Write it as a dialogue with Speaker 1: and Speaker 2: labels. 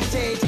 Speaker 1: excited.